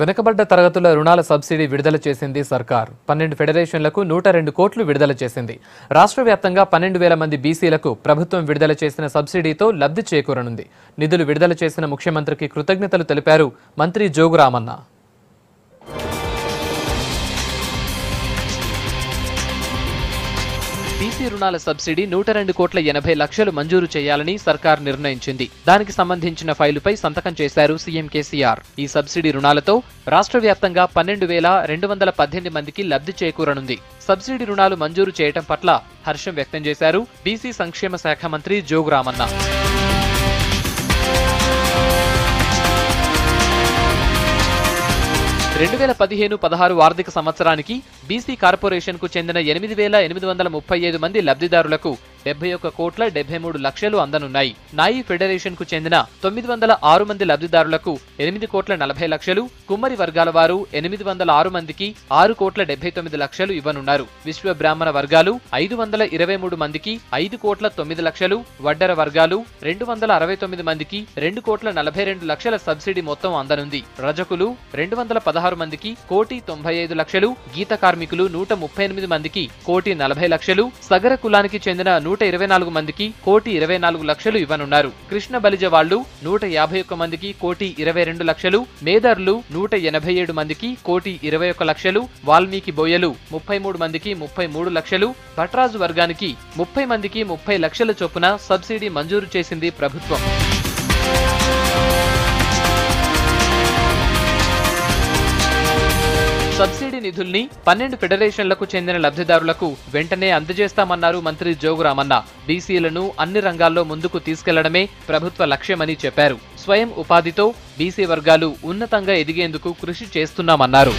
వెనుకబడ్డ తరగతుల రుణాల సబ్సిడీ విడుదల చేసింది సర్కార్. పన్నెండు ఫెడరేషన్లకు నూట రెండు కోట్లు విడుదల చేసింది. రాష్ట్ర వ్యాప్తంగా పన్నెండు వేల మంది బీసీలకు ప్రభుత్వం విడుదల చేసిన సబ్సిడీతో లబ్ధి చేకూరనుంది. నిధులు విడుదల చేసిన ముఖ్యమంత్రికి కృతజ్ఞతలు తెలిపారు మంత్రి జోగురామన్న. బీసీ రుణాల సబ్సిడీ నూట రెండు కోట్ల ఎనభై లక్షలు మంజూరు చేయాలని సర్కార్ నిర్ణయించింది. దానికి సంబంధించిన ఫైలుపై సంతకం చేశారు సీఎం కేసీఆర్. ఈ సబ్సిడీ రుణాలతో రాష్ట్ర వ్యాప్తంగా పన్నెండు వేల రెండు వందల పద్దెనిమిది మందికి లబ్ధి చేకూరనుంది. సబ్సిడీ రుణాలు మంజూరు చేయటం పట్ల హర్షం వ్యక్తం చేశారు బీసీ సంక్షేమ శాఖ మంత్రి జోగు రామన్న రెండు వేల పదిహేను పదహారు ఆర్థిక సంవత్సరానికి బీసీ కార్పొరేషన్కు చెందిన ఎనిమిది వేల ఎనిమిది వందల ముప్పై ఐదు మంది లబ్ధిదారులకు డెబ్బై ఒక్క కోట్ల డెబ్బై మూడు లక్షలు అందనున్నాయి. నాయి ఫెడరేషన్కు చెందిన తొమ్మిది వందల ఆరు మంది లబ్ధిదారులకు ఎనిమిది కోట్ల నలభై లక్షలు కుమ్మరి వర్గాల వారు ఎనిమిది వందల ఆరు మందికి ఆరు కోట్ల డెబ్బై తొమ్మిది లక్షలు ఇవ్వనున్నారు. విశ్వ బ్రాహ్మణ వర్గాలు ఐదు వందల ఇరవై మూడు మందికి ఐదు కోట్ల తొమ్మిది లక్షలు వడ్డర వర్గాలు రెండు వందల అరవై తొమ్మిది మందికి రెండు కోట్ల నలభై రెండు లక్షల సబ్సిడీ మొత్తం అందనుంది. రజకులు రెండు వందల పదహారు మందికి కోటి తొంభై ఐదు లక్షలు గీత కార్మికులు నూట ముప్పై ఎనిమిది మందికి కోటి నలభై లక్షలు సగర కులానికి చెందిన నూట ఇరవై నాలుగు మందికి కోటి ఇరవై నాలుగు లక్షలు ఇవ్వనున్నారు. కృష్ణ బలిజ వాళ్ళు నూట యాభై ఒక్క మందికి కోటి ఇరవై రెండు లక్షలు మేదర్లు నూట ఎనభై ఏడు మందికి కోటి ఇరవై ఒక్క లక్షలు వాల్మీకి బోయలు ముప్పై మూడు మందికి ముప్పై మూడు లక్షలు భట్రాజు వర్గానికి ముప్పై మందికి ముప్పై లక్షల చొప్పున సబ్సిడీ మంజూరు చేసింది ప్రభుత్వం. సబ్సిడీ నిధుల్ని పన్నెండు ఫెడరేషన్లకు చెందిన లబ్ధిదారులకు వెంటనే అందజేస్తామన్నారు మంత్రి జోగురామన్న బీసీలను అన్ని రంగాల్లో ముందుకు తీసుకెళ్ళడమే ప్రభుత్వ లక్ష్యమని చెప్పారు. స్వయం ఉపాధితో బీసీ వర్గాలు ఉన్నతంగా ఎదిగేందుకు కృషి చేస్తున్నామన్నారు.